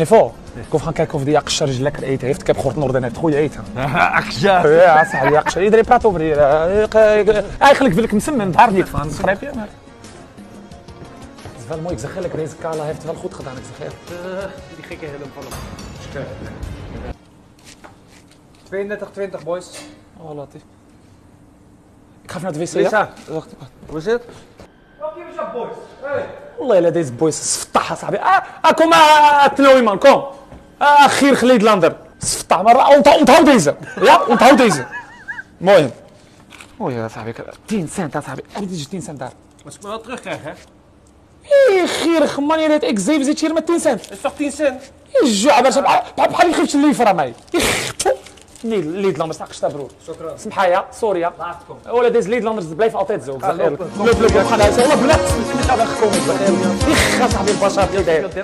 نيفو كوف خان كاكوف دي قشر رجلك رأيت عرفت كبخورت نوردنات خويا عيتها اخجار يا صاحبي قشر يدري براتو بري اي خليك بالك مسمن ظهر نيت فان سخريب يا مال زفال مويك زخلك ريزك كالا هيفت فال خود خدانك زخير Die gekke helm van hem. 32, 20 boys. Oh لطيف ik ga even naar de wc ja? Lisa. wacht Hoe is het? والله إلا دايز بويس سفطح صاحبي آه أكو ما تلويمان كوم. آه خير خليد لاندر. سفطح مرة. ونت ونتهاو دايزة. يا ونتهاو دايزة. المهم. ويا صاحبي 10 سنت صاحبي. جي 10 سنت دار. Maar ik moet wel terugkrijgen, hè? إي خير خماني ريت إكس زي بزيت شير ما 10 سنت. Dat is toch 10 cent? الجوع بحال بحال يخيفش اللي فرا معايا. ليد ليد لاندرز تاع قشطه برور شكرا. سمحايا سوريا. ولا دايز ليد لاندرز بلاي في زخير لوب، لوب لوب بحال هكا والله بنات سميتها بخكم يخ صاحبي البشر ديال